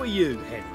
are you, Henry?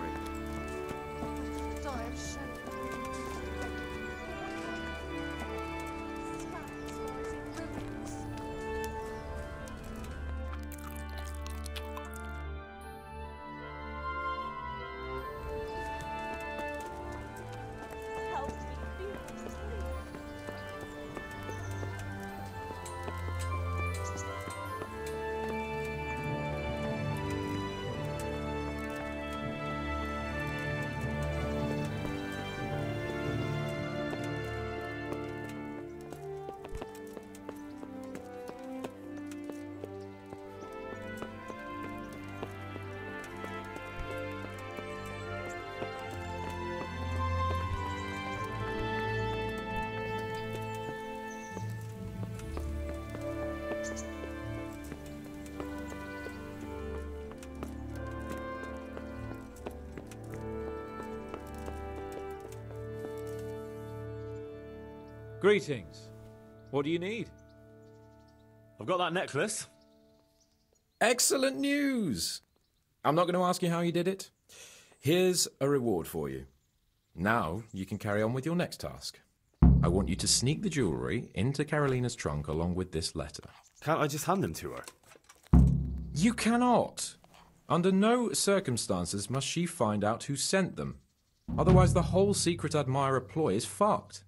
Greetings. What do you need? I've got that necklace. Excellent news! I'm not going to ask you how you did it. Here's a reward for you. Now you can carry on with your next task. I want you to sneak the jewellery into Carolina's trunk along with this letter. Can't I just hand them to her? You cannot! Under no circumstances must she find out who sent them. Otherwise, the whole secret admirer ploy is fucked.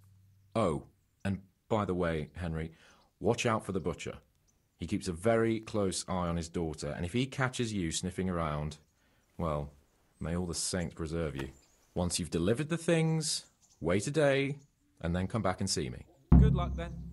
Oh, and by the way, Henry, watch out for the butcher. He keeps a very close eye on his daughter, and if he catches you sniffing around, well, may all the saints preserve you. Once you've delivered the things, wait a day, and then come back and see me. Good luck then.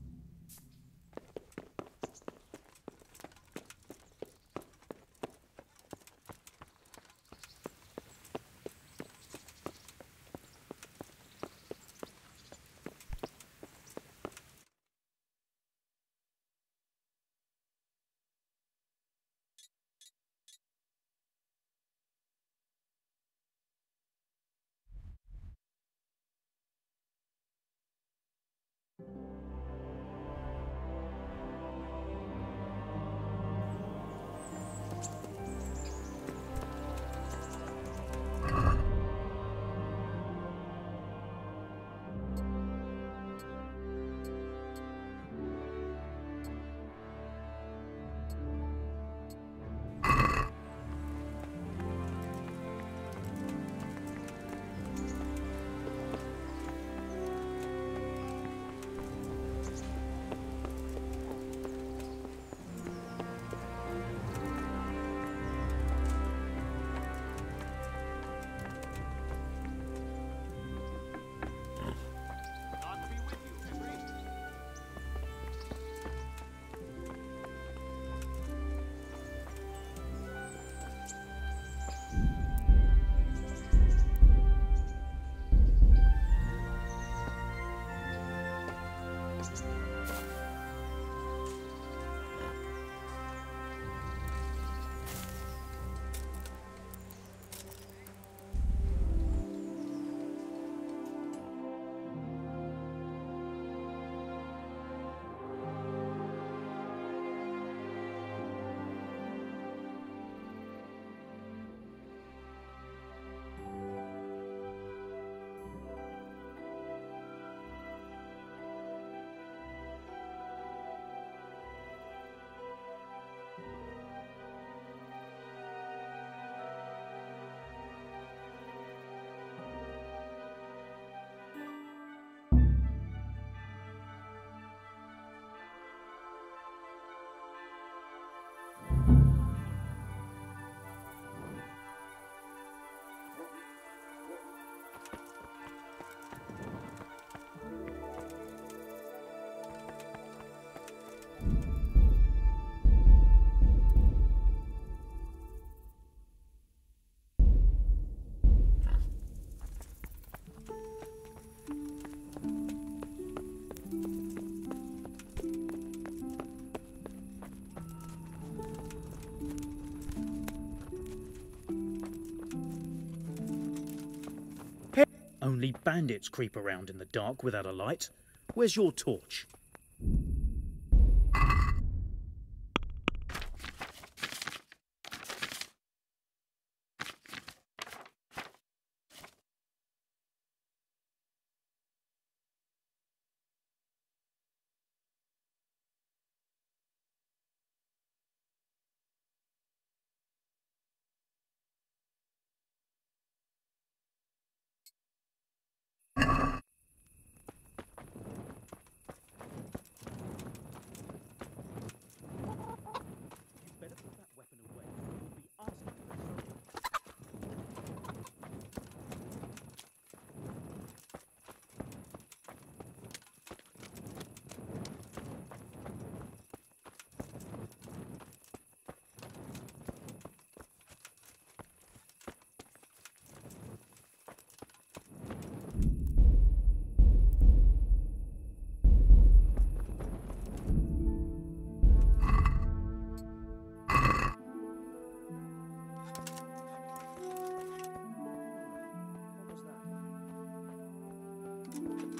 Only bandits creep around in the dark without a light. Where's your torch?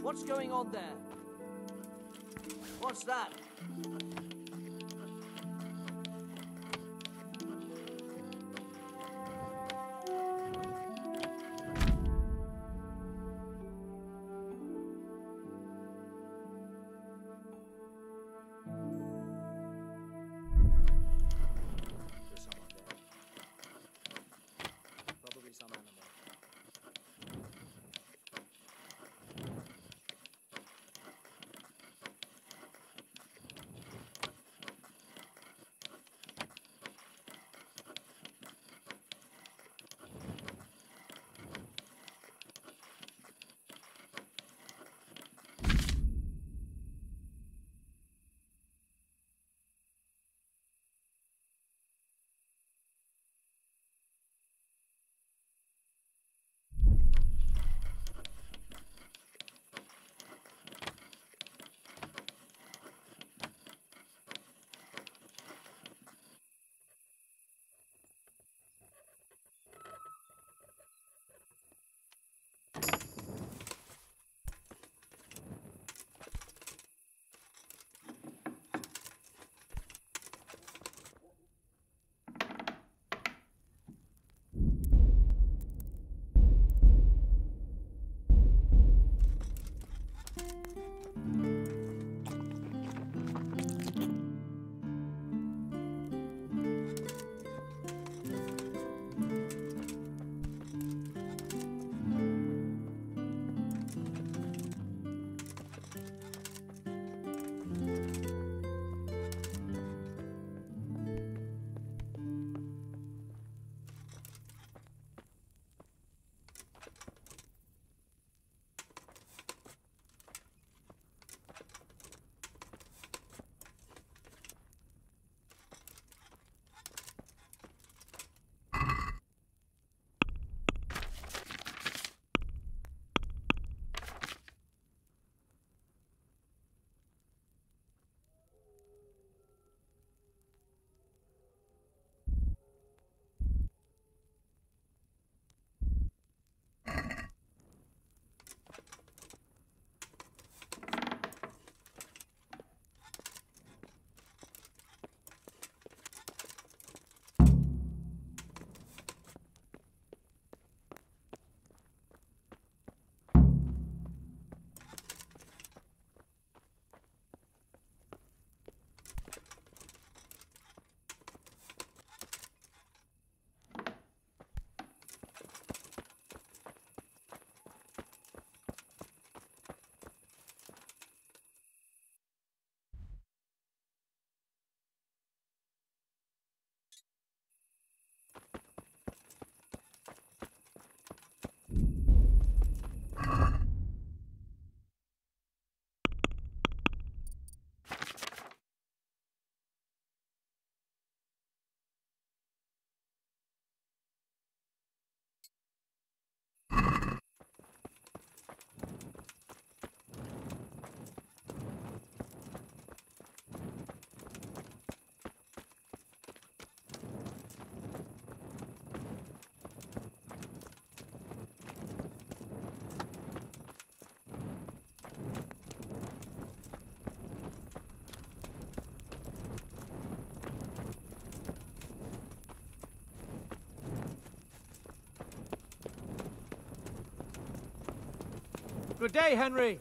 What's going on there? What's that? Good day, Henry.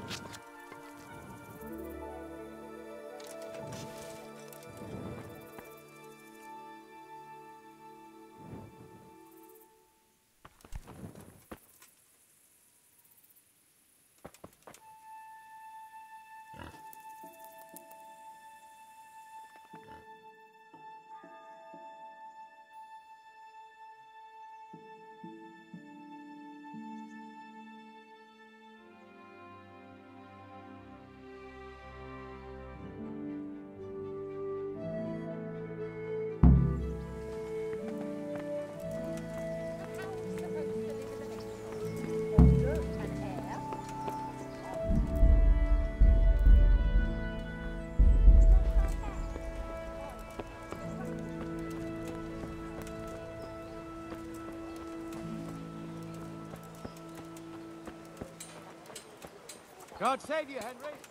God save you, Henry.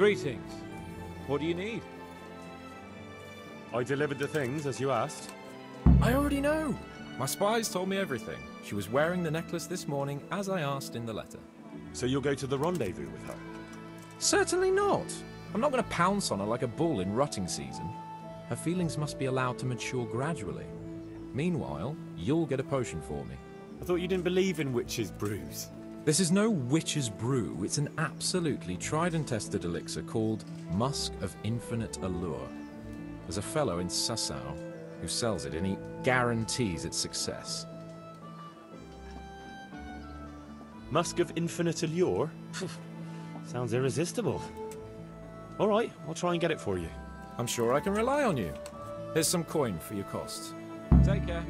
Greetings. What do you need? I delivered the things as you asked. I already know. My spies told me everything. She was wearing the necklace this morning as I asked in the letter. So you'll go to the rendezvous with her. Certainly not. I'm not going to pounce on her like a bull in rutting season. Her feelings must be allowed to mature gradually. Meanwhile, you'll get a potion for me. I thought you didn't believe in witches' brews. This is no witch's brew, it's an absolutely tried and tested elixir called Musk of Infinite Allure. There's a fellow in Sasau who sells it and he guarantees its success. Musk of infinite allure? Sounds irresistible. All right, I'll try and get it for you. I'm sure I can rely on you. Here's some coin for your costs. Take care.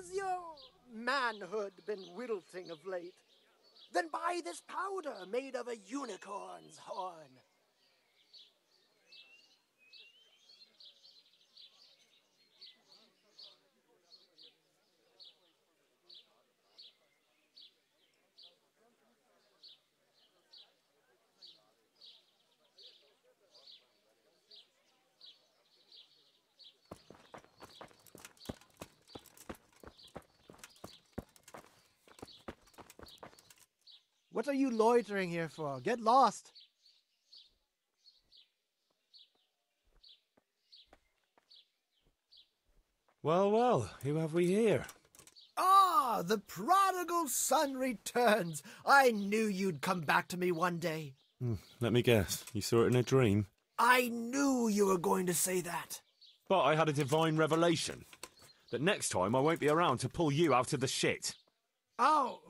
Has your manhood been wilting of late? Then buy this powder made of a unicorn's horn. What are you loitering here for? Get lost. Well, well, who have we here? Ah, the prodigal son returns. I knew you'd come back to me one day. Let me guess. You saw it in a dream? I knew you were going to say that. But I had a divine revelation. That next time I won't be around to pull you out of the shit. Oh,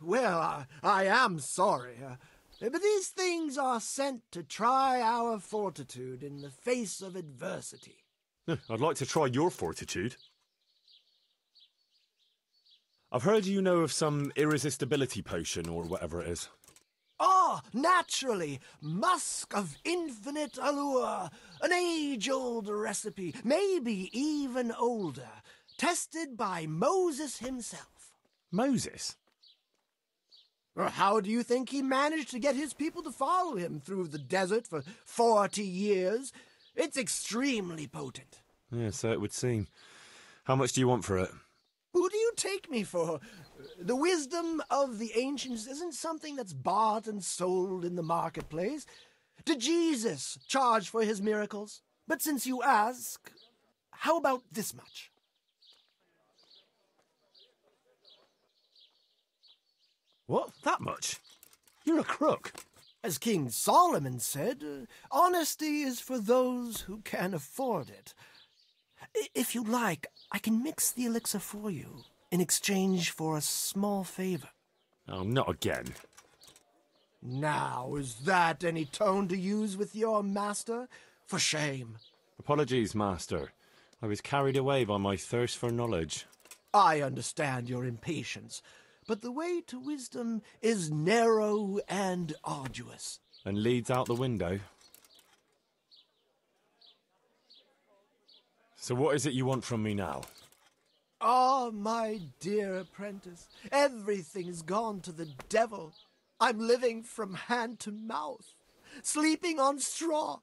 well, I, I am sorry. Uh, but these things are sent to try our fortitude in the face of adversity. I'd like to try your fortitude. I've heard you know of some irresistibility potion or whatever it is. Ah, naturally, musk of infinite allure, an age-old recipe, maybe even older, tested by Moses himself. Moses? Or How do you think he managed to get his people to follow him through the desert for 40 years? It's extremely potent. Yeah, so it would seem. How much do you want for it? Who do you take me for? The wisdom of the ancients isn't something that's bought and sold in the marketplace. Did Jesus charge for his miracles? But since you ask, how about this much? What? That much? You're a crook. As King Solomon said, uh, honesty is for those who can afford it. I- If you like, I can mix the elixir for you in exchange for a small favor. Oh, not again. Now, is that any tone to use with your master? For shame. Apologies, Master. I was carried away by my thirst for knowledge. I understand your impatience, but the way to wisdom is narrow and arduous. And leads out the window. So, what is it you want from me now? Ah, my dear apprentice, everything's gone to the devil. I'm living from hand to mouth, sleeping on straw,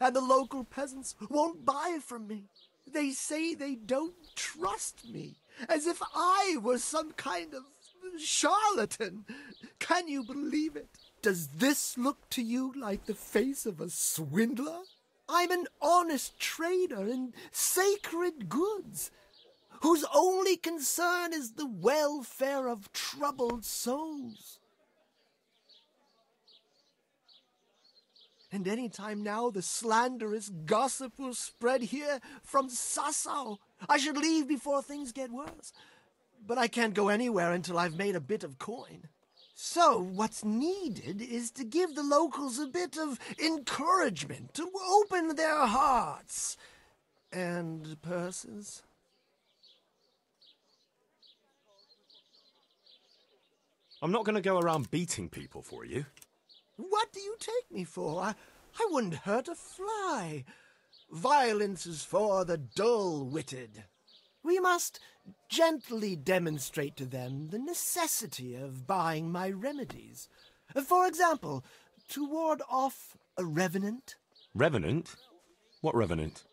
and the local peasants won't buy from me. They say they don't trust me, as if I were some kind of charlatan. Can you believe it? Does this look to you like the face of a swindler? I'm an honest trader in sacred goods, whose only concern is the welfare of troubled souls. And any time now the slanderous gossip will spread here from Sasau. I should leave before things get worse. But I can't go anywhere until I've made a bit of coin. So, what's needed is to give the locals a bit of encouragement, to open their hearts and purses. I'm not going to go around beating people for you. What do you take me for? I, I wouldn't hurt a fly. Violence is for the dull witted. We must gently demonstrate to them the necessity of buying my remedies. For example, to ward off a revenant. Revenant? What revenant?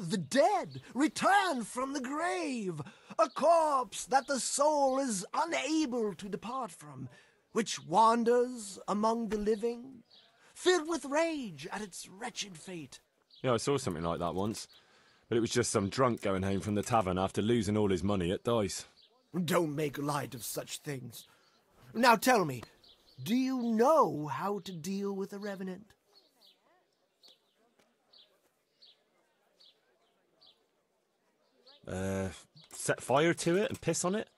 The dead return from the grave, a corpse that the soul is unable to depart from, which wanders among the living, filled with rage at its wretched fate. Yeah, I saw something like that once. But it was just some drunk going home from the tavern after losing all his money at dice. Don't make light of such things. Now tell me, do you know how to deal with a revenant? Uh, set fire to it and piss on it?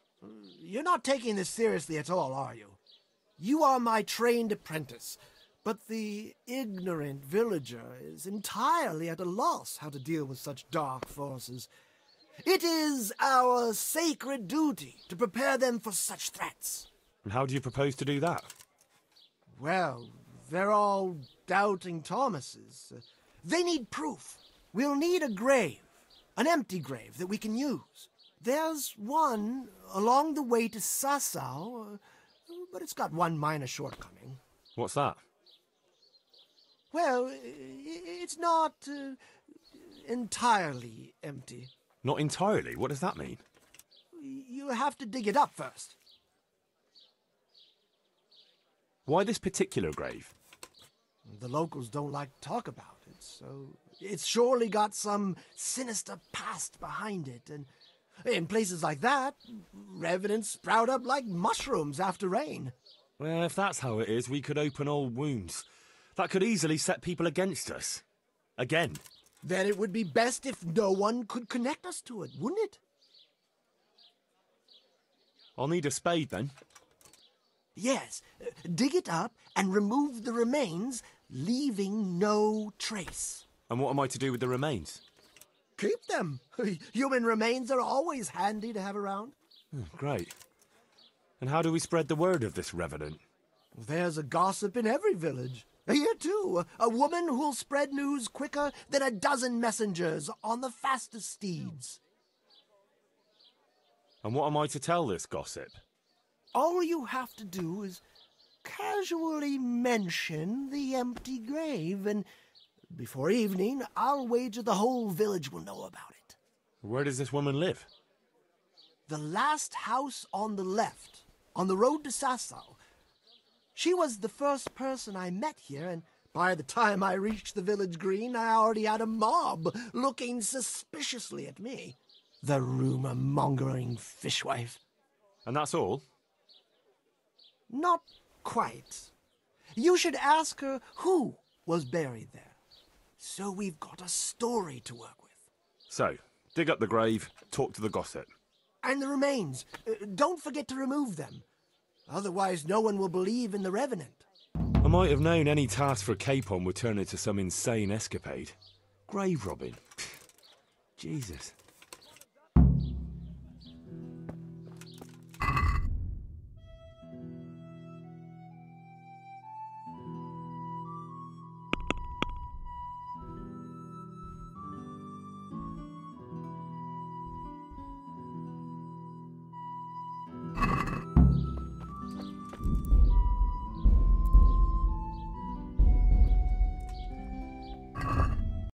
You're not taking this seriously at all, are you? You are my trained apprentice, but the ignorant villager is entirely at a loss how to deal with such dark forces. It is our sacred duty to prepare them for such threats. And how do you propose to do that? Well, they're all doubting Thomases. They need proof. We'll need a grave, an empty grave that we can use. There's one along the way to Sasau, but it's got one minor shortcoming. What's that? Well, it's not uh, entirely empty. Not entirely. What does that mean? You have to dig it up first. Why this particular grave? The locals don't like to talk about it, so it's surely got some sinister past behind it. And in places like that, revenants sprout up like mushrooms after rain. Well, if that's how it is, we could open old wounds. That could easily set people against us. Again. Then it would be best if no one could connect us to it, wouldn't it? I'll need a spade then. Yes, dig it up and remove the remains, leaving no trace. And what am I to do with the remains? Keep them. Human remains are always handy to have around. Hmm, great. And how do we spread the word of this revenant? There's a gossip in every village. Here, too, a woman who'll spread news quicker than a dozen messengers on the fastest steeds. And what am I to tell this gossip? All you have to do is casually mention the empty grave, and before evening, I'll wager the whole village will know about it. Where does this woman live? The last house on the left, on the road to Sasau. She was the first person I met here, and by the time I reached the village green, I already had a mob looking suspiciously at me. The rumor mongering fishwife. And that's all? Not quite. You should ask her who was buried there. So we've got a story to work with. So, dig up the grave, talk to the gossip. And the remains. Uh, don't forget to remove them. Otherwise, no one will believe in the Revenant. I might have known any task for Capon would turn into some insane escapade. Grave robbing. Jesus.